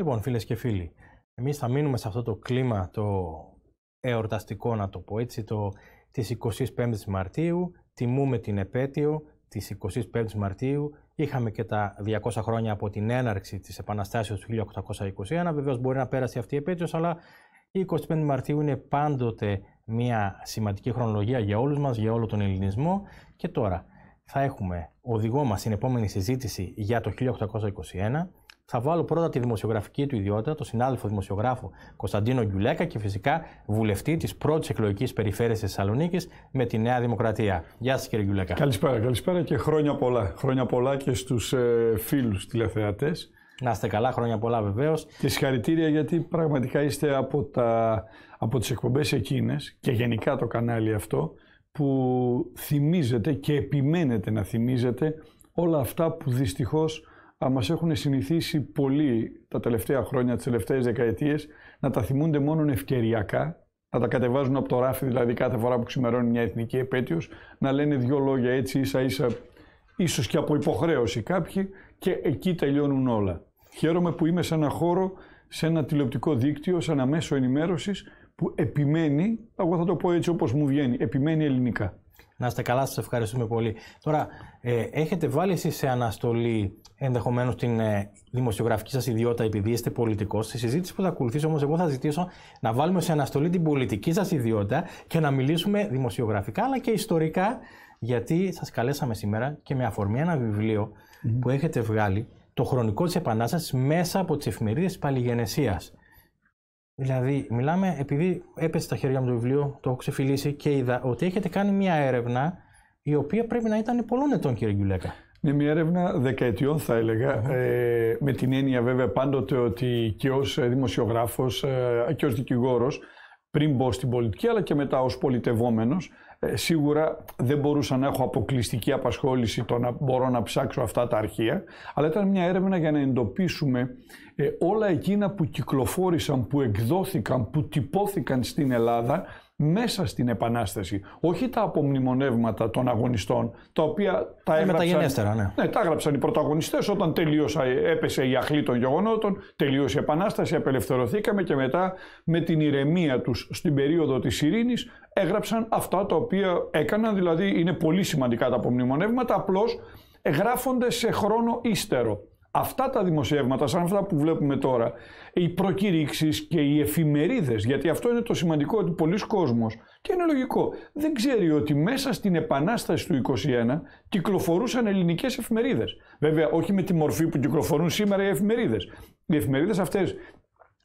Λοιπόν, φίλες και φίλοι, εμείς θα μείνουμε σε αυτό το κλίμα το εορταστικό, να το πω έτσι, το, της 25ης Μαρτίου. Τιμούμε την επέτειο της 25ης Μαρτίου. Είχαμε και τα 200 χρόνια από την έναρξη της Επαναστάσεως του 1821. Βεβαίως μπορεί να πέρασε αυτή η επέτειος, αλλά η 25 Μαρτίου είναι πάντοτε μια σημαντική χρονολογία για όλους μας, για όλο τον ελληνισμό. Και τώρα θα έχουμε οδηγό μας στην επόμενη συζήτηση για το 1821 θα βάλω πρώτα τη δημοσιογραφική του ιδιότητα, τον συνάδελφο δημοσιογράφο Κωνσταντίνο Γκιουλέκα και φυσικά βουλευτή της πρώτης εκλογικής περιφέρειας της Θεσσαλονίκης με τη Νέα Δημοκρατία. Γεια σας, κύριε Γκιουλέκα. Καλησπέρα, καλησπέρα και χρόνια πολλά. Χρόνια πολλά και στους ε, φίλους τηλεθεατές. Να είστε καλά, χρόνια πολλά βεβαίως. Και συγχαρητήρια γιατί πραγματικά είστε από, τα, από τις εκπομπές εκείνες και γενικά το κανάλι αυτό που θυμίζετε και επιμένετε να θυμίζετε όλα αυτά που δυστυχώς μας έχουν συνηθίσει πολύ τα τελευταία χρόνια, τις τελευταίες δεκαετίες, να τα θυμούνται μόνο ευκαιριακά, να τα κατεβάζουν από το ράφι, δηλαδή κάθε φορά που ξημερώνει μια εθνική επέτειος, να λένε δύο λόγια έτσι ίσα ίσα, ίσως και από υποχρέωση κάποιοι και εκεί τελειώνουν όλα. Χαίρομαι που είμαι σε ένα χώρο, σε ένα τηλεοπτικό δίκτυο, σε ένα μέσο ενημέρωσης που επιμένει, εγώ θα το πω έτσι όπως μου βγαίνει, επιμένει ελληνικά. Να είστε καλά, σας ευχαριστούμε πολύ. Τώρα, ε, έχετε βάλει εσείς σε αναστολή ενδεχομένως την ε, δημοσιογραφική σας ιδιότητα επειδή είστε πολιτικός. Στη συζήτηση που θα ακολουθήσει όμως, εγώ θα ζητήσω να βάλουμε σε αναστολή την πολιτική σας ιδιότητα και να μιλήσουμε δημοσιογραφικά αλλά και ιστορικά, γιατί σας καλέσαμε σήμερα και με αφορμή ένα που έχετε βγάλει, το χρονικό της Επανάστασης μέσα από τις εφημερίδες της Παλιγενεσίας. Δηλαδή, μιλάμε, επειδή έπεσε στα χέρια μου το βιβλίο, το έχω ξεφυλίσει και είδα ότι έχετε κάνει μια έρευνα η οποία πρέπει να ήταν πολλών ετών, κύριε Γκουλέκα. Είναι μια έρευνα δεκαετιών θα έλεγα, ε, με την έννοια βέβαια πάντοτε ότι και ως δημοσιογράφος ε, και ως δικηγόρος πριν μπω στην πολιτική αλλά και μετά ως πολιτευόμενος ε, σίγουρα δεν μπορούσα να έχω αποκλειστική απασχόληση το να μπορώ να ψάξω αυτά τα αρχεία, αλλά ήταν μια έρευνα για να εντοπίσουμε ε, όλα εκείνα που κυκλοφόρησαν, που εκδόθηκαν, που τυπώθηκαν στην Ελλάδα μέσα στην Επανάσταση. Όχι τα απομνημονεύματα των αγωνιστών, τα οποία τα ε, έγραψαν, ναι. ναι. τα έγραψαν οι πρωταγωνιστές όταν τελείωσα, έπεσε η αχλή των γεγονότων, τελείωσε η Επανάσταση, απελευθερωθήκαμε και μετά με την ηρεμία τους στην περίοδο της ειρήνης έγραψαν αυτά τα οποία έκαναν, δηλαδή είναι πολύ σημαντικά τα απομνημονεύματα, απλώς γράφονται σε χρόνο ύστερο. Αυτά τα δημοσιεύματα, σαν αυτά που βλέπουμε τώρα, οι προκήρυξεις και οι εφημερίδες, γιατί αυτό είναι το σημαντικό ότι πολλοί κόσμος, και είναι λογικό, δεν ξέρει ότι μέσα στην Επανάσταση του 21 κυκλοφορούσαν ελληνικές εφημερίδες. Βέβαια, όχι με τη μορφή που κυκλοφορούν σήμερα οι εφημερίδες. Οι εφημερίδες αυτές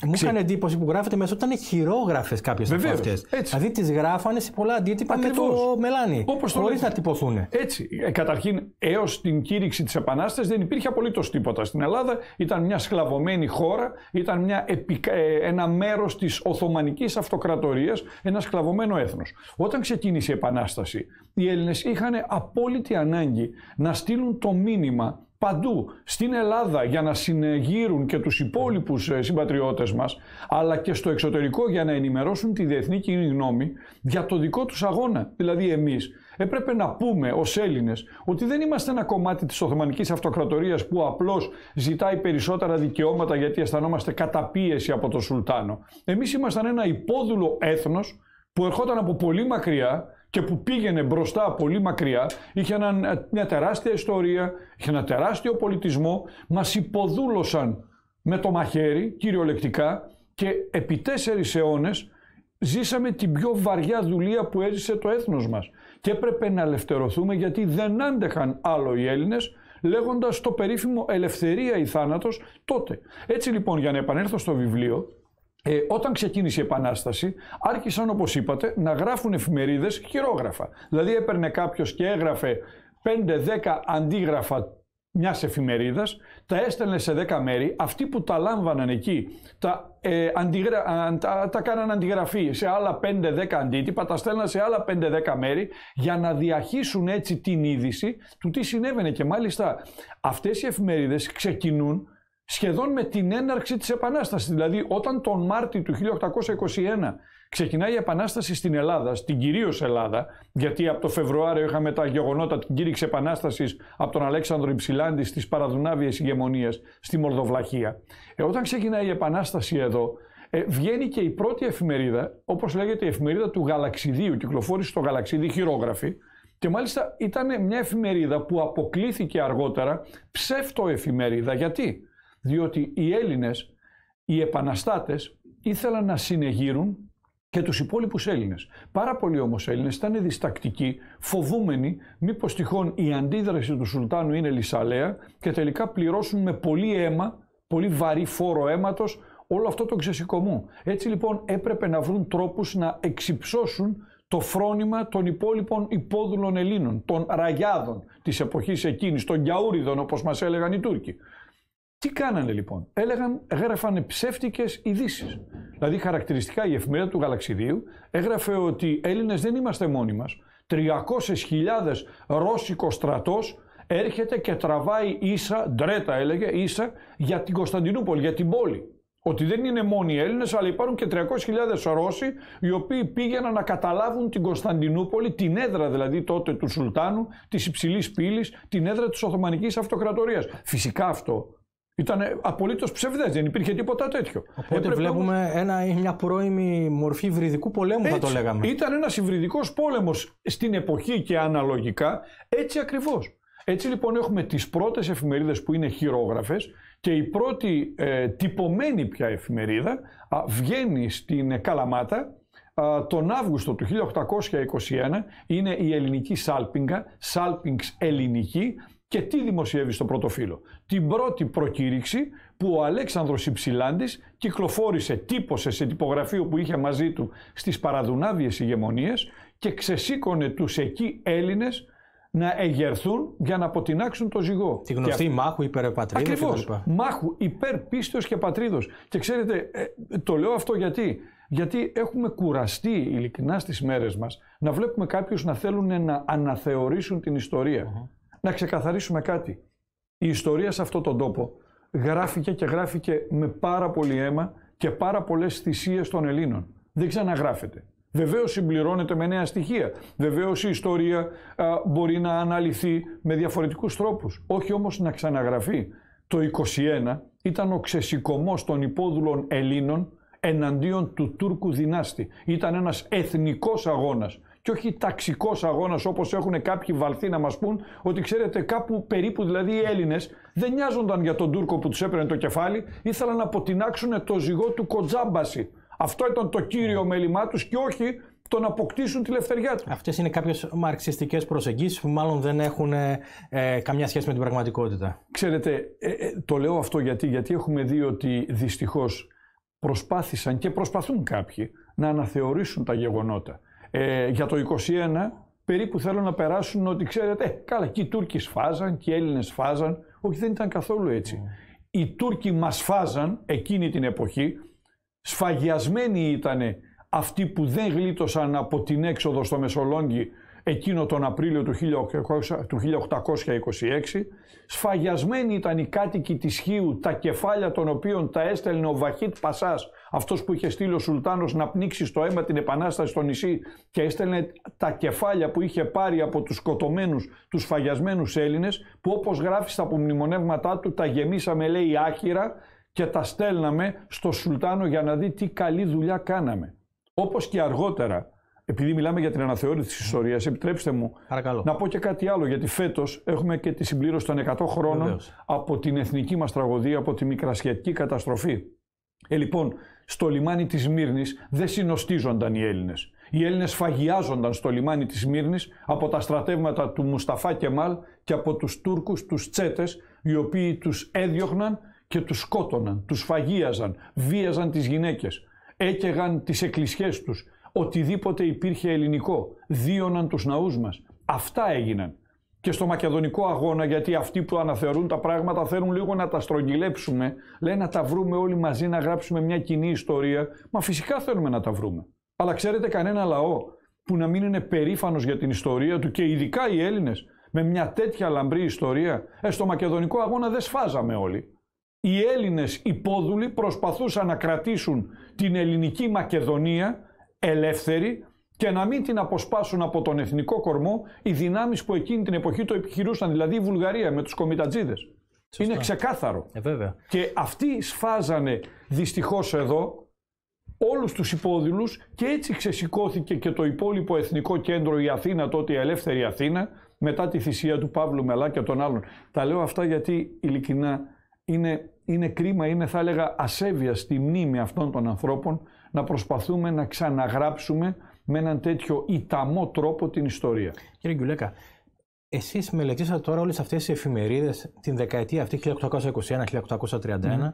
μου έκανε εντύπωση που γράφεται μέσα ότι ήταν χειρόγραφες κάποιες από αυτές. Δηλαδή τις γράφανε σε πολλά αντίτυπα Ακριβώς. με το μελάνι. Όπως Χωρίς να τυπωθούν. Έτσι. Ε, καταρχήν, έως την κήρυξη της Επανάστασης δεν υπήρχε απολύτως τίποτα. Στην Ελλάδα ήταν μια σκλαβωμένη χώρα, ήταν μια ε, ένα μέρος της Οθωμανικής Αυτοκρατορίας, ένα σκλαβωμένο έθνος. Όταν ξεκίνησε η Επανάσταση, οι Έλληνες είχαν απόλυτη ανάγκη να στείλουν το μήνυμα παντού στην Ελλάδα για να συνεγείρουν και τους υπόλοιπους ε, συμπατριώτες μας, αλλά και στο εξωτερικό για να ενημερώσουν τη διεθνή κοινή γνώμη για το δικό τους αγώνα. Δηλαδή εμείς έπρεπε να πούμε ως Έλληνες ότι δεν είμαστε ένα κομμάτι της Οθωμανικής Αυτοκρατορίας που απλώς ζητάει περισσότερα δικαιώματα γιατί αισθανόμαστε καταπίεση από τον Σουλτάνο. Εμείς ήμασταν ένα υπόδουλο έθνος που ερχόταν από πολύ μακριά και που πήγαινε μπροστά πολύ μακριά, είχε μια τεράστια ιστορία, είχε ένα τεράστιο πολιτισμό, μας υποδούλωσαν με το μαχαίρι, κυριολεκτικά, και επί τέσσερις αιώνες ζήσαμε την πιο βαριά δουλεία που έζησε το έθνος μας. Και έπρεπε να ελευθερωθούμε γιατί δεν άντεχαν άλλο οι Έλληνες, λέγοντας το περίφημο «ελευθερία ή θάνατος» τότε. Έτσι λοιπόν για να επανέλθω στο βιβλίο, ε, όταν ξεκίνησε η Επανάσταση, άρχισαν όπως είπατε να γράφουν εφημερίδες χειρόγραφα. Δηλαδή έπαιρνε κάποιος και έγραφε 5-10 αντίγραφα μιας εφημερίδας, τα έστελνε σε 10 μέρη. Αυτοί που τα λάμβαναν εκεί, τα, ε, αντιγρα... τα, τα κάναν αντιγραφή σε άλλα 5-10 αντίτυπα, τα στέλναν σε άλλα 5-10 μέρη για να διαχύσουν έτσι την είδηση του τι συνέβαινε. Και μάλιστα αυτές οι εφημερίδες ξεκινούν σχεδόν με την έναρξη της Επανάστασης. Δηλαδή όταν τον Μάρτιο του 1821 Ξεκινάει η Επανάσταση στην Ελλάδα, στην κυρίως Ελλάδα, γιατί από το Φεβρουάριο είχαμε τα γεγονότα την κήρυξη Επανάστασης από τον Αλέξανδρο Υψηλάντης στις παραδουνάβιες ηγεμονίες στη Μορδοβλαχία. Ε, όταν ξεκινάει η Επανάσταση εδώ, ε, βγαίνει και η πρώτη εφημερίδα, όπως λέγεται η εφημερίδα του Γαλαξιδίου, κυκλοφόρησε στο Γαλαξίδι χειρόγραφη, και μάλιστα ήταν μια εφημερίδα που αποκλήθηκε αργότερα ψεύτο εφημερίδα. Γιατί; Διότι οι Έλληνες, οι επαναστάτες, ήθελαν να συνεγείρουν και τους υπόλοιπους Έλληνες. Πάρα πολλοί όμως Έλληνες ήταν διστακτικοί, φοβούμενοι μήπως τυχόν η αντίδραση του Σουλτάνου είναι λησαλέα και τελικά πληρώσουν με πολύ αίμα, πολύ βαρύ φόρο αίματος όλο αυτό το ξεσηκωμό. Έτσι λοιπόν έπρεπε να βρουν τρόπους να εξυψώσουν το φρόνημα των υπόλοιπων υπόδουλων Ελλήνων, των ραγιάδων της εποχής εκείνης, των γιαούριδων όπως μας έλεγαν οι Τούρκοι. Τι κάνανε λοιπόν, έλεγαν, έγραφαν ψεύτικες ειδήσεις. Δηλαδή χαρακτηριστικά η εφημερίδα του Γαλαξιδίου έγραφε ότι οι Έλληνες δεν είμαστε μόνοι μας. 300.000 ρώσικο στρατός έρχεται και τραβάει ίσα, ντρέτα έλεγε, ίσα για την Κωνσταντινούπολη, για την πόλη. Ότι δεν είναι μόνοι οι Έλληνες, αλλά υπάρχουν και 300.000 Ρώσοι οι οποίοι πήγαιναν να καταλάβουν την Κωνσταντινούπολη, την έδρα δηλαδή τότε του Σουλτάνου, της υψηλής πύλης, την έδρα της Οθωμανικής Αυτοκρατορίας. Φυσικά αυτό ήταν απολύτως ψευδές, δεν υπήρχε τίποτα τέτοιο. Οπότε βλέπουμε ένα, μια πρώιμη μορφή υβριδικού πολέμου, θα το λέγαμε. Ήταν ένας υβριδικός πόλεμος στην εποχή και αναλογικά έτσι ακριβώς. Έτσι λοιπόν έχουμε τις πρώτες εφημερίδες που είναι χειρόγραφες και η πρώτη ε, τυπωμένη πια εφημερίδα α, βγαίνει στην Καλαμάτα τον Αύγουστο του 1821 είναι η ελληνική Σάλπιγγα, Σάλπιγγς ελληνική και τι δημοσιεύει στο πρώτο φύλλο; Την πρώτη προκήρυξη που ο Αλέξανδρος Υψηλάντης κυκλοφόρησε, τύπωσε σε τυπογραφείο που είχε μαζί του στις παραδουνάβιες ηγεμονίες και ξεσήκωνε τους εκεί Έλληνες να εγερθούν για να αποτινάξουν το ζυγό. Τη γνωστή και... μάχου υπέρ πατρίδος. Ακριβώς. Μάχου υπέρ πίστεως και πατρίδος. Και ξέρετε, ε, το λέω αυτό γιατί. Γιατί έχουμε κουραστεί ειλικρινά στις μέρες μας να βλέπουμε κάποιους να θέλουν να αναθεωρήσουν την ιστορια Να ξεκαθαρίσουμε κάτι. Η ιστορία σε αυτόν τον τόπο γράφηκε και γράφηκε με πάρα πολύ αίμα και πάρα πολλές θυσίες των Ελλήνων. Δεν ξαναγράφεται. Βεβαίως συμπληρώνεται με νέα στοιχεία. Βεβαίως η ιστορία μπορεί να αναλυθεί με διαφορετικούς τρόπους. Όχι όμως να ξαναγραφεί. Το 21 ήταν ο ξεσηκωμός των υπόδουλων Ελλήνων εναντίον του Τούρκου δυνάστη. Ήταν ένας εθνικός αγώνας και όχι ταξικός αγώνας όπως έχουν κάποιοι βαλθεί να μας πούν ότι ξέρετε κάπου περίπου δηλαδή οι Έλληνες δεν νοιάζονταν για τον Τούρκο που τους έπαιρνε το κεφάλι, ήθελαν να αποτινάξουν το ζυγό του Κοτζάμπαση αυτό ήταν το κύριο ναι. μέλημά τους και όχι το να αποκτήσουν τη ελευθεριά τους. Αυτές είναι κάποιες μαρξιστικές προσεγγίσεις που μάλλον δεν έχουν ε, ε, καμιά σχέση με την πραγματικότητα. Ξέρετε, ε, ε, το λέω αυτό γιατί, γιατί έχουμε δει ότι δυστυχώς προσπάθησαν και προσπαθούν κάποιοι να αναθεωρήσουν τα γεγονότα. Ε, για το 21 περίπου θέλουν να περάσουν ότι ξέρετε, καλά και οι Τούρκοι σφάζαν και οι Έλληνες σφάζαν. Όχι δεν ήταν καθόλου έτσι. Mm. Οι Τούρκοι μας φάζαν εκείνη την εποχή Σφαγιασμένοι ήταν αυτοί που δεν γλίτωσαν από την έξοδο στο Μεσολόγγι εκείνο τον Απρίλιο του 1826. Σφαγιασμένοι ήταν οι κάτοικοι της Χίου, τα κεφάλια των οποίων τα έστελνε ο Βαχίτ Πασάς, αυτός που είχε στείλει ο Σουλτάνος να πνίξει στο αίμα την επανάσταση στο νησί και έστελνε τα κεφάλια που είχε πάρει από τους σκοτωμένους, τους σφαγιασμένους Έλληνες, που όπως γράφει στα απομνημονεύματά του τα γεμίσαμε λέει άχυρα και τα στέλναμε στο Σουλτάνο για να δει τι καλή δουλειά κάναμε. Όπως και αργότερα, επειδή μιλάμε για την αναθεώρηση της ιστορίας, επιτρέψτε μου να πω και κάτι άλλο, γιατί φέτος έχουμε και τη συμπλήρωση των 100 χρόνων από την εθνική μας τραγωδία, από τη μικρασιατική καταστροφή. Ε, λοιπόν, στο λιμάνι της Μύρνης δεν συνοστίζονταν οι Έλληνες. Οι Έλληνες φαγιάζονταν στο λιμάνι της Μύρνης από τα στρατεύματα του Μουσταφά Κεμάλ και από τους Τούρκους, τους Τσέτες, οι οποίοι τους έδιωχναν και τους σκότωναν, τους φαγίαζαν, βίαζαν τις γυναίκες, έκαιγαν τις εκκλησιές τους, οτιδήποτε υπήρχε ελληνικό, δίωναν τους ναούς μας. Αυτά έγιναν. Και στο μακεδονικό αγώνα, γιατί αυτοί που αναθεωρούν τα πράγματα θέλουν λίγο να τα στρογγυλέψουμε, λένε να τα βρούμε όλοι μαζί, να γράψουμε μια κοινή ιστορία. Μα φυσικά θέλουμε να τα βρούμε. Αλλά ξέρετε κανένα λαό που να μην είναι περήφανος για την ιστορία του και ειδικά οι Έλληνες με μια τέτοια λαμπρή ιστορία. Ε, στο μακεδονικό αγώνα δεν σφάζαμε όλοι οι Έλληνες υπόδουλοι προσπαθούσαν να κρατήσουν την ελληνική Μακεδονία ελεύθερη και να μην την αποσπάσουν από τον εθνικό κορμό οι δυνάμεις που εκείνη την εποχή το επιχειρούσαν, δηλαδή η Βουλγαρία με τους κομιτατζίδες. Είναι ξεκάθαρο. Ε, βέβαια. Και αυτοί σφάζανε δυστυχώς εδώ όλους τους υπόδηλους και έτσι ξεσηκώθηκε και το υπόλοιπο εθνικό κέντρο η Αθήνα, τότε η ελεύθερη Αθήνα, μετά τη θυσία του Παύλου Μελά και των άλλων. Τα λέω αυτά γιατί ειλικρινά είναι, είναι κρίμα, είναι θα έλεγα ασέβεια στη μνήμη αυτών των ανθρώπων να προσπαθούμε να ξαναγράψουμε με έναν τέτοιο ιταμό τρόπο την ιστορία. Κύριε Γκουλέκα, εσείς μελετήσατε τώρα όλες αυτές τις εφημερίδες την δεκαετία αυτή 1821-1831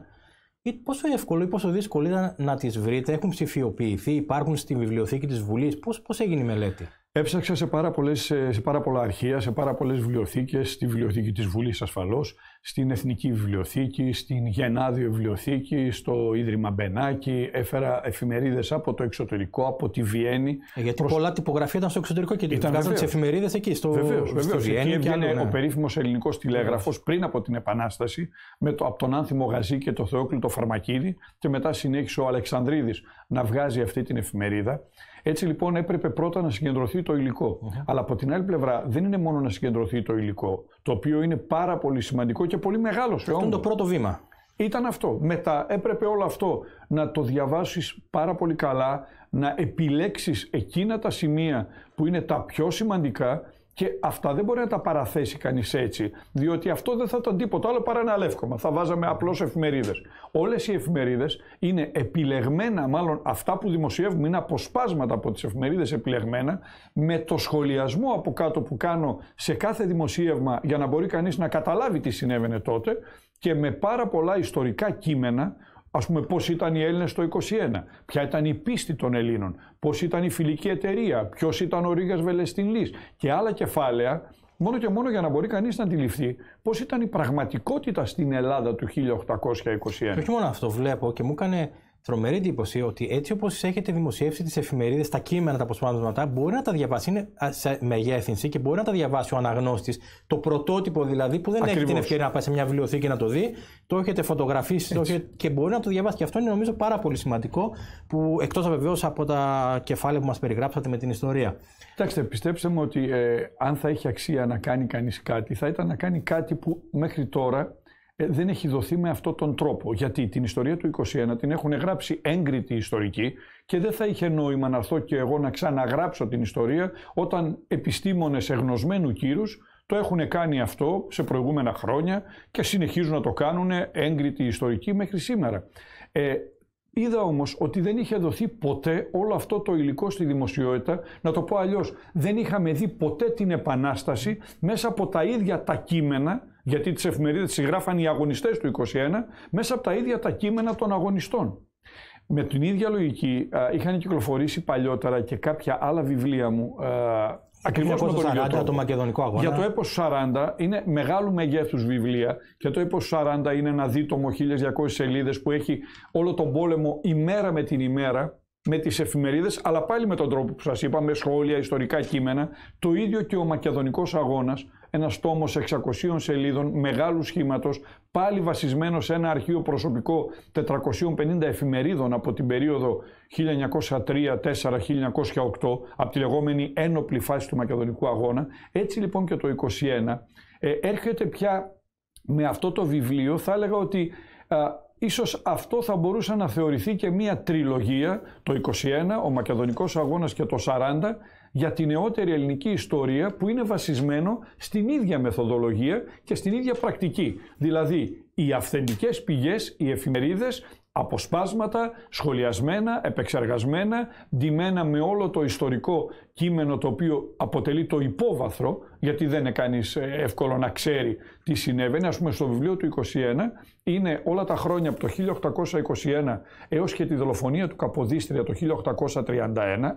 ή πόσο εύκολο ή πόσο δύσκολο ήταν να τις βρείτε, έχουν ψηφιοποιηθεί, υπάρχουν στη βιβλιοθήκη της Βουλής, πώς, πώς έγινε η μελέτη; Έψαξα σε πάρα, πολλές, σε πάρα πολλά αρχεία, σε πάρα πολλές βιβλιοθήκες, στη βιβλιοθήκη της Βουλής ασφαλώς, στην Εθνική Βιβλιοθήκη, στην Γενάδιο Βιβλιοθήκη, στο Ίδρυμα Μπενάκη. Έφερα εφημερίδες από το εξωτερικό, από τη Βιέννη. Ε, γιατί προς... πολλά τυπογραφία ήταν στο εξωτερικό και ήταν βγάζαν τις εφημερίδες εκεί, στο, βεβαίως, στη βεβαίως. Βιέννη. Εκεί έβγαινε ναι. ο περίφημος ελληνικός τηλέγραφος πριν από την Επανάσταση, με το, από τον Άνθιμο Γαζή και το Θεόκλητο το Φαρμακίδη και μετά συνέχισε ο Αλεξανδρίδης να βγάζει αυτή την εφημερίδα. Έτσι λοιπόν έπρεπε πρώτα να συγκεντρωθεί το υλικο Αλλά από την άλλη πλευρά δεν είναι μόνο να συγκεντρωθεί το υλικό, το οποίο είναι πάρα πολύ σημαντικό και πολύ μεγάλο σε Αυτό είναι το πρώτο βήμα. Ήταν αυτό. Μετά έπρεπε όλο αυτό να το διαβάσεις πάρα πολύ καλά, να επιλέξεις εκείνα τα σημεία που είναι τα πιο σημαντικά και αυτά δεν μπορεί να τα παραθέσει κανείς έτσι, διότι αυτό δεν θα ήταν τίποτα άλλο παρά ένα λεύκομα. Θα βάζαμε απλώς εφημερίδες. Όλες οι εφημερίδες είναι επιλεγμένα, μάλλον αυτά που δημοσιεύουμε είναι αποσπάσματα από τις εφημερίδες επιλεγμένα, με το σχολιασμό από κάτω που κάνω σε κάθε δημοσίευμα για να μπορεί κανείς να καταλάβει τι συνέβαινε τότε και με πάρα πολλά ιστορικά κείμενα Α πούμε, πώς ήταν οι Έλληνες το 21, ποια ήταν η πίστη των Ελλήνων, πώς ήταν η φιλική εταιρεία, ποιος ήταν ο Ρίγα Βελεστινλής και άλλα κεφάλαια, μόνο και μόνο για να μπορεί κανείς να αντιληφθεί πώς ήταν η πραγματικότητα στην Ελλάδα του 1821. Και όχι μόνο αυτό, βλέπω και μου έκανε τρομερή εντύπωση ότι έτσι όπως έχετε δημοσιεύσει τις εφημερίδες, τα κείμενα, τα αποσπάσματα, μπορεί να τα διαβάσει. Είναι σε μεγέθυνση και μπορεί να τα διαβάσει ο αναγνώστης. Το πρωτότυπο δηλαδή που δεν έχει την ευκαιρία να πάει σε μια βιβλιοθήκη να το δει, το έχετε φωτογραφίσει το έχετε... και μπορεί να το διαβάσει. Και αυτό είναι νομίζω πάρα πολύ σημαντικό, που εκτός βεβαίως από τα κεφάλαια που μας περιγράψατε με την ιστορία. Κοιτάξτε, πιστέψτε μου ότι ε, αν θα έχει αξία να κάνει κανείς κάτι, θα ήταν να κάνει κάτι που μέχρι τώρα ε, δεν έχει δοθεί με αυτόν τον τρόπο. Γιατί την ιστορία του 21 την έχουν γράψει έγκριτοι ιστορικοί και δεν θα είχε νόημα να έρθω και εγώ να ξαναγράψω την ιστορία όταν επιστήμονες εγνωσμένου κύρους το έχουν κάνει αυτό σε προηγούμενα χρόνια και συνεχίζουν να το κάνουν έγκριτοι ιστορικοί μέχρι σήμερα. Ε, Είδα όμως ότι δεν είχε δοθεί ποτέ όλο αυτό το υλικό στη δημοσιότητα. Να το πω αλλιώς, δεν είχαμε δει ποτέ την Επανάσταση μέσα από τα ίδια τα κείμενα γιατί τις εφημερίδες τις γράφαν οι αγωνιστές του 21 μέσα από τα ίδια τα κείμενα των αγωνιστών. Με την ίδια λογική είχαν κυκλοφορήσει παλιότερα και κάποια άλλα βιβλία μου Ακριβώς με τον 40, το μακεδονικό αγώνα. Για το έπος 40 είναι μεγάλου μεγέθους βιβλία και το έπος 40 είναι ένα δίτομο 1200 σελίδες που έχει όλο τον πόλεμο ημέρα με την ημέρα με τις εφημερίδες, αλλά πάλι με τον τρόπο που σας είπα, με σχόλια, ιστορικά κείμενα, το ίδιο και ο Μακεδονικός Αγώνας, ένα τόμο 600 σελίδων μεγάλου σχήματος, πάλι βασισμένο σε ένα αρχείο προσωπικό 450 εφημερίδων από την περίοδο 1903-4-1908, από τη λεγόμενη ένοπλη φάση του Μακεδονικού Αγώνα. Έτσι λοιπόν και το 21 ε, έρχεται πια με αυτό το βιβλίο, θα έλεγα ότι Ίσως αυτό θα μπορούσε να θεωρηθεί και μία τριλογία, το 21, ο Μακεδονικός Αγώνας και το 40, για την νεότερη ελληνική ιστορία που είναι βασισμένο στην ίδια μεθοδολογία και στην ίδια πρακτική. Δηλαδή, οι αυθεντικές πηγές, οι εφημερίδες αποσπάσματα, σχολιασμένα, επεξεργασμένα, ντυμένα με όλο το ιστορικό κείμενο το οποίο αποτελεί το υπόβαθρο, γιατί δεν είναι κανείς ε, εύκολο να ξέρει τι συνέβαινε. Ας πούμε στο βιβλίο του 21 είναι όλα τα χρόνια από το 1821 έως και τη δολοφονία του Καποδίστρια το 1831,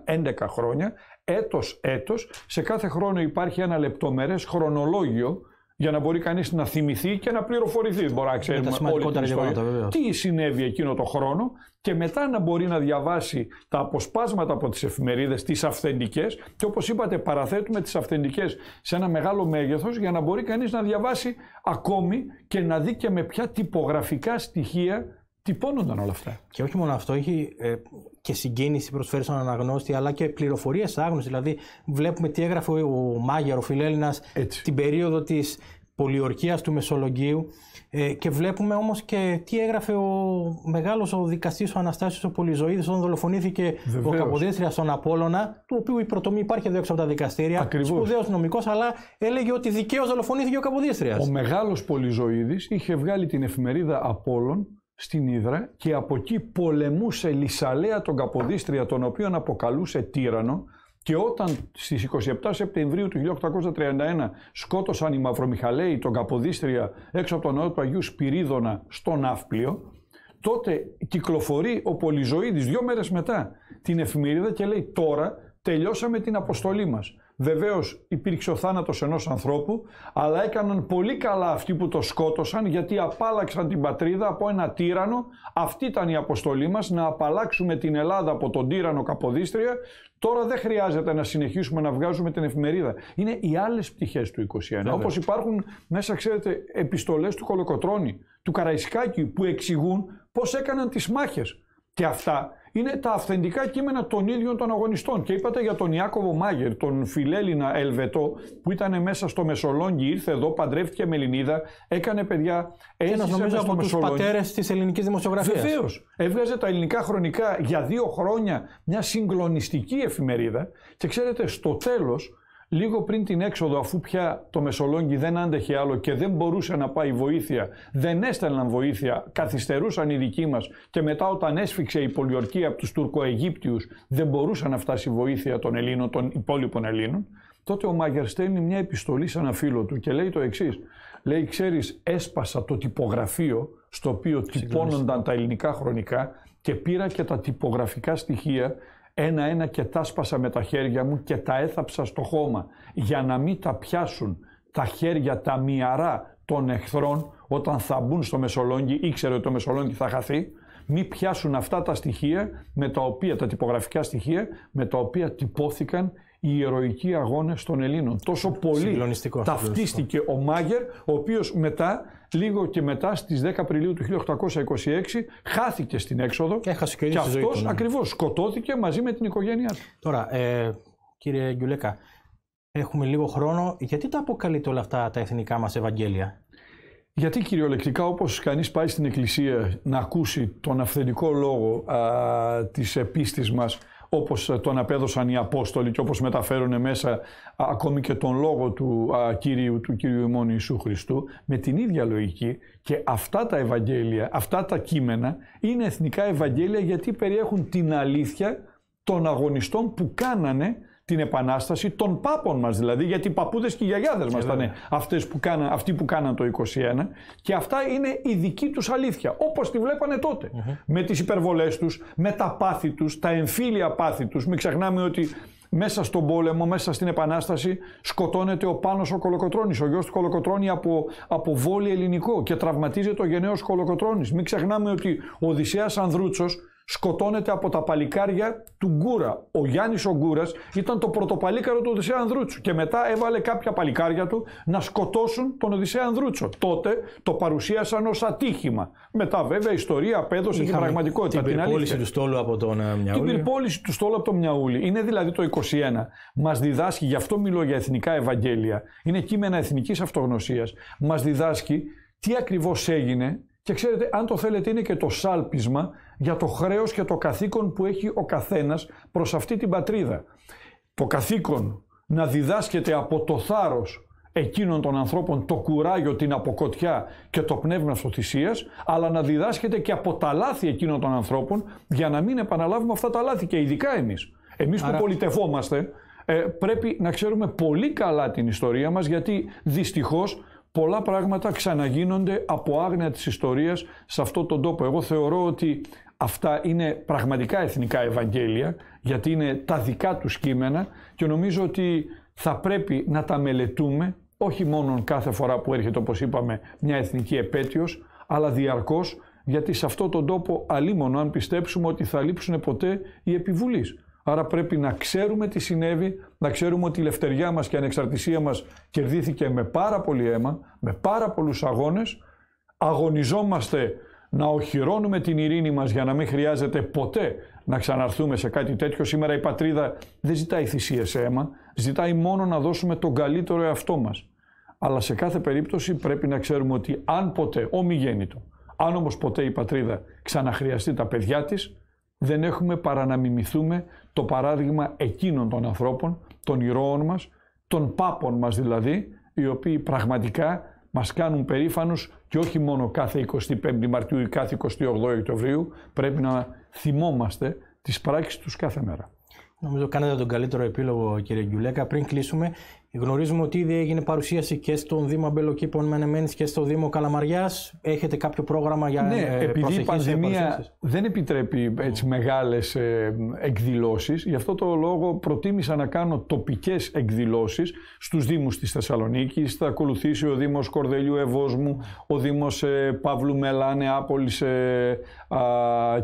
11 χρόνια, έτος έτος, σε κάθε χρόνο υπάρχει ένα λεπτομερές χρονολόγιο για να μπορεί κανείς να θυμηθεί και να πληροφορηθεί. Μπορεί να ξέρουμε όλη την ιστορία. Τι συνέβη εκείνο το χρόνο και μετά να μπορεί να διαβάσει τα αποσπάσματα από τις εφημερίδες, τις αυθεντικές και όπως είπατε παραθέτουμε τις αυθεντικές σε ένα μεγάλο μέγεθος για να μπορεί κανείς να διαβάσει ακόμη και να δει και με ποια τυπογραφικά στοιχεία τυπώνονταν όλα αυτά. Και όχι μόνο αυτό, έχει ε, και συγκίνηση προσφέρει στον αναγνώστη, αλλά και πληροφορίες άγνωση. Δηλαδή, βλέπουμε τι έγραφε ο Μάγερ, ο Φιλέλληνα, την περίοδο της πολιορκίας του Μεσολογγίου ε, και βλέπουμε όμως και τι έγραφε ο μεγάλος ο δικαστής ο Αναστάσιος ο Πολυζωίδης όταν δολοφονήθηκε Βεβαίως. ο Καποδίστρια στον Απόλλωνα του οποίου η πρωτομή υπάρχει εδώ έξω από τα δικαστήρια Ακριβώς. σπουδαίος νομικός αλλά έλεγε ότι δικαίως δολοφονήθηκε ο Καποδίστριας. Ο μεγάλος Πολυζωίδης είχε βγάλει την εφημερίδα Απόλλων στην Ήδρα και από εκεί πολεμούσε λυσαλέα τον Καποδίστρια τον οποίον αποκαλούσε τύρανο και όταν στις 27 Σεπτεμβρίου του 1831 σκότωσαν οι Μαυρομιχαλαίοι τον Καποδίστρια έξω από τον ναό του Αγίου Σπυρίδωνα στο Ναύπλιο, τότε κυκλοφορεί ο Πολυζωίδης δύο μέρες μετά την εφημερίδα και λέει τώρα τελειώσαμε την αποστολή μας. Βεβαίως υπήρξε ο θάνατος ενός ανθρώπου, αλλά έκαναν πολύ καλά αυτοί που το σκότωσαν γιατί απάλαξαν την πατρίδα από ένα τύρανο. Αυτή ήταν η αποστολή μας, να απαλλάξουμε την Ελλάδα από τον τύρανο Καποδίστρια. Τώρα δεν χρειάζεται να συνεχίσουμε να βγάζουμε την εφημερίδα. Είναι οι άλλες πτυχές του 21. Όπως υπάρχουν μέσα, ξέρετε, επιστολές του Κολοκοτρώνη, του Καραϊσκάκη που εξηγούν πώς έκαναν τις μάχες. Και αυτά είναι τα αυθεντικά κείμενα των ίδιων των αγωνιστών. Και είπατε για τον Ιάκωβο Μάγερ, τον φιλέλληνα Ελβετό, που ήταν μέσα στο Μεσολόγγι, ήρθε εδώ, παντρεύτηκε με Ελληνίδα, έκανε παιδιά. Ένα νομίζω από τους πατέρες της ελληνικής δημοσιογραφίας. Βεβαίως. Έβγαζε τα ελληνικά χρονικά για δύο χρόνια μια συγκλονιστική εφημερίδα. Και ξέρετε, στο τέλος, λίγο πριν την έξοδο, αφού πια το Μεσολόγγι δεν άντεχε άλλο και δεν μπορούσε να πάει βοήθεια, δεν έστελναν βοήθεια, καθυστερούσαν οι δικοί μας και μετά όταν έσφιξε η πολιορκία από τους Τουρκοαιγύπτιου, δεν μπορούσε να φτάσει βοήθεια των Ελλήνων, των υπόλοιπων Ελλήνων. Τότε ο Μάγκερ στέλνει μια επιστολή σε ένα φίλο του και λέει το εξής. Λέει, ξέρεις, έσπασα το τυπογραφείο στο οποίο τυπώνονταν τα ελληνικά χρονικά και πήρα και τα τυπογραφικά στοιχεία ένα-ένα και τα σπάσα με τα χέρια μου και τα έθαψα στο χώμα για να μην τα πιάσουν τα χέρια τα μυαρά των εχθρών όταν θα μπουν στο Μεσολόγγι, ήξερε ότι το Μεσολόγγι θα χαθεί, μην πιάσουν αυτά τα στοιχεία, με τα οποία, τα τυπογραφικά στοιχεία, με τα οποία τυπώθηκαν οι ηρωικοί αγώνες των Ελλήνων. Τόσο πολύ ταυτίστηκε ο Μάγερ, ο οποίος μετά, λίγο και μετά στις 10 Απριλίου του 1826, χάθηκε στην έξοδο και, έχασε και, και αυτός ναι. ακριβώς σκοτώθηκε μαζί με την οικογένειά του. Τώρα, ε, κύριε Γκιουλέκα, έχουμε λίγο χρόνο. Γιατί τα αποκαλείτε όλα αυτά τα εθνικά μας Ευαγγέλια; Γιατί κυριολεκτικά όπως κανείς πάει στην εκκλησία να ακούσει τον αυθεντικό λόγο α, της πίστης μας όπως τον απέδωσαν οι Απόστολοι και όπως μεταφέρουν μέσα ακόμη και τον λόγο του Κύριου, του Κύριου ημών Ιησού Χριστού, με την ίδια λογική και αυτά τα Ευαγγέλια, αυτά τα κείμενα είναι εθνικά Ευαγγέλια γιατί περιέχουν την αλήθεια των αγωνιστών που κάνανε την επανάσταση των πάπων μας δηλαδή, γιατί οι παππούδες και οι γιαγιάδες μας ήταν αυτές που κάναν, αυτοί που κάναν το 21 και αυτά είναι η δική τους αλήθεια, όπως τη βλέπανε Με τις υπερβολές τους, με τα πάθη τους, τα εμφύλια πάθη τους. Μην ξεχνάμε ότι μέσα στον πόλεμο, μέσα στην Επανάσταση, σκοτώνεται ο Πάνος ο Κολοκοτρώνης, ο γιος του Κολοκοτρώνη από, από βόλι ελληνικό και τραυματίζεται ο γενναίος Κολοκοτρώνης. Μην ξεχνάμε ότι ο Οδυσσέας Ανδρούτσος σκοτώνεται από τα παλικάρια του Γκούρα. Ο Γιάννης ο Γκούρας ήταν το πρωτοπαλίκαρο του Οδυσσέα Ανδρούτσου και μετά έβαλε κάποια παλικάρια του να σκοτώσουν τον Οδυσσέα Ανδρούτσο. Τότε το παρουσίασαν ως ατύχημα. Μετά βέβαια η ιστορία απέδωσε την πραγματικότητα. Την πυρπόληση του στόλου από τον ε, Μιαούλη. Την πυρπόληση του στόλου από τον Μιαούλη. Είναι δηλαδή το 21. Μας διδάσκει, γι' αυτό μιλώ για εθνικά Ευαγγέλια. Είναι κείμενα εθνικής αυτογνωσίας. Μας διδάσκει τι ακριβώς έγινε και ξέρετε, αν το θέλετε, είναι και το σάλπισμα για το χρέος και το καθήκον που έχει ο καθένας προς αυτή την πατρίδα. Το καθήκον να διδάσκεται από το θάρρος εκείνων των ανθρώπων το κουράγιο, την αποκοτιά και το πνεύμα αυτοθυσίας, αλλά να διδάσκεται και από τα λάθη εκείνων των ανθρώπων για να μην επαναλάβουμε αυτά τα λάθη και ειδικά εμείς. Εμείς που πολιτευόμαστε ε, πρέπει να ξέρουμε πολύ καλά την ιστορία μας γιατί δυστυχώς πολλά πράγματα ξαναγίνονται από άγνοια της ιστορίας σε αυτό τον τόπο. Εγώ θεωρώ ότι αυτά είναι πραγματικά εθνικά Ευαγγέλια, γιατί είναι τα δικά τους κείμενα και νομίζω ότι θα πρέπει να τα μελετούμε, όχι μόνο κάθε φορά που έρχεται, όπως είπαμε, μια εθνική επέτειος, αλλά διαρκώς, γιατί σε αυτό τον τόπο αλίμονο αν πιστέψουμε ότι θα λείψουν ποτέ οι επιβουλείς. Άρα πρέπει να ξέρουμε τι συνέβη, να ξέρουμε ότι η ελευθεριά μας και η ανεξαρτησία μας κερδίθηκε με πάρα πολύ αίμα, με πάρα πολλούς αγώνες. Αγωνιζόμαστε να οχυρώνουμε την ειρήνη μας για να μην χρειάζεται ποτέ να ξαναρθούμε σε κάτι τέτοιο. Σήμερα η πατρίδα δεν ζητάει θυσίες σε αίμα, ζητάει μόνο να δώσουμε τον καλύτερο εαυτό μας. Αλλά σε κάθε περίπτωση πρέπει να ξέρουμε ότι αν ποτέ, ομιγέννητο, αν όμως ποτέ η πατρίδα ξαναχρειαστεί τα παιδιά της, δεν έχουμε παρά να μιμηθούμε το παράδειγμα εκείνων των ανθρώπων, των ηρώων μας, των πάπων μας δηλαδή, οι οποίοι πραγματικά μας κάνουν περήφανους και όχι μόνο κάθε 25η Μαρτίου ή κάθε 28η Οκτωβρίου, πρέπει να θυμόμαστε τις πράξεις τους κάθε μέρα. Νομίζω κάνετε τον καλύτερο επίλογο κύριε Γκιουλέκα. Πριν κλείσουμε, Γνωρίζουμε ότι ήδη έγινε παρουσίαση και στον Δήμο Αμπελοκήπων Μενεμένης και στο Δήμο Καλαμαριάς. Έχετε κάποιο πρόγραμμα για ναι, ε, επειδή η πανδημία δεν επιτρέπει έτσι, μεγάλες ε, εκδηλώσεις, γι' αυτό το λόγο προτίμησα να κάνω τοπικές εκδηλώσεις στους Δήμους της Θεσσαλονίκης. Θα ακολουθήσει ο Δήμος Κορδελιού Ευόσμου, ο Δήμος ε, Παύλου Μελά, Νεάπολης ε,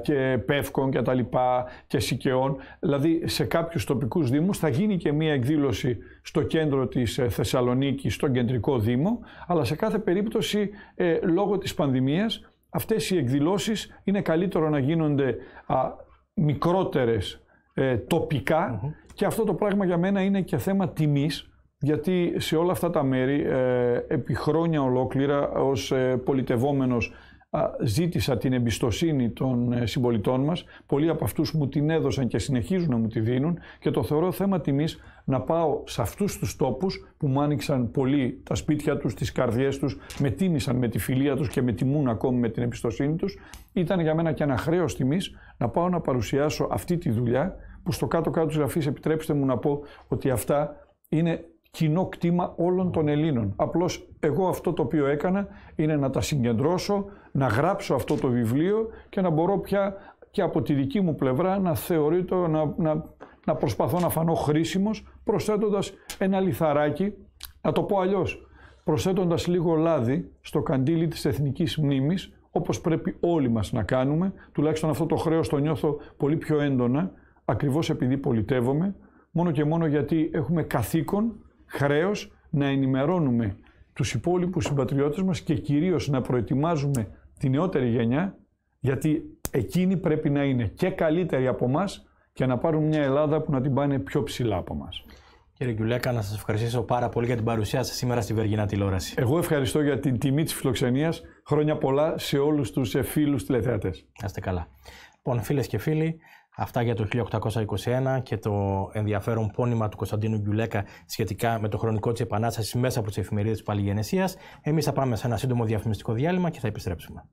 και Πεύκων και τα λοιπά και Σικαιών. Δηλαδή σε κάποιους τοπικούς Δήμους θα γίνει και μία εκδήλωση στο κέντρο της ε, Θεσσαλονίκης, στον κεντρικό Δήμο, αλλά σε κάθε περίπτωση ε, λόγω της πανδημίας αυτές οι εκδηλώσεις είναι καλύτερο να γίνονται α, μικρότερες ε, τοπικα και αυτό το πράγμα για μένα είναι και θέμα τιμής γιατί σε όλα αυτά τα μέρη επί χρόνια ολόκληρα ως πολιτευόμενος ζήτησα την εμπιστοσύνη των ε, συμπολιτών μας. Πολλοί από αυτούς μου την έδωσαν και συνεχίζουν να μου τη δίνουν και το θεωρώ θέμα τιμής να πάω σε αυτούς τους τόπους που μου άνοιξαν πολύ τα σπίτια τους, τις καρδιές τους, με τίμησαν με τη φιλία τους και με τιμούν ακόμη με την εμπιστοσύνη τους. Ήταν για μένα και ένα χρέος τιμής να πάω να παρουσιάσω αυτή τη δουλειά που στο κάτω-κάτω της γραφής επιτρέψτε μου να πω ότι αυτά είναι κοινό κτήμα όλων των Ελλήνων. Απλώς εγώ αυτό το οποίο έκανα είναι να τα συγκεντρώσω, να γράψω αυτό το βιβλίο και να μπορώ πια και από τη δική μου πλευρά να θεωρήσω, να, να, να προσπαθώ να φανώ χρήσιμος προσθέτοντας ένα λιθαράκι, να το πω αλλιώς, προσθέτοντας λίγο λάδι στο καντήλι της εθνικής μνήμης, όπως πρέπει όλοι μας να κάνουμε, τουλάχιστον αυτό το χρέος το νιώθω πολύ πιο έντονα, ακριβώς επειδή πολιτεύομαι, μόνο και μόνο γιατί έχουμε καθήκον χρέος να ενημερώνουμε τους υπόλοιπους συμπατριώτες μας και κυρίως να προετοιμάζουμε τη νεότερη γενιά γιατί εκείνοι πρέπει να είναι και καλύτεροι από εμά και να πάρουν μια Ελλάδα που να την πάνε πιο ψηλά από εμά. Κύριε Γκουλέκα, να σας ευχαριστήσω πάρα πολύ για την παρουσία σας σήμερα στη Βεργινά τηλεόραση. Εγώ ευχαριστώ για την τιμή της φιλοξενίας. Χρόνια πολλά σε όλους τους φίλους τηλεθεατές. Να είστε καλά. Λοιπόν, φίλες και φίλοι, Αυτά για το 1821 και το ενδιαφέρον πόνημα του Κωνσταντίνου Γκιουλέκα σχετικά με το χρονικό της επανάστασης μέσα από τις εφημερίδες της Παλιγενεσίας. Εμείς θα πάμε σε ένα σύντομο διαφημιστικό διάλειμμα και θα επιστρέψουμε.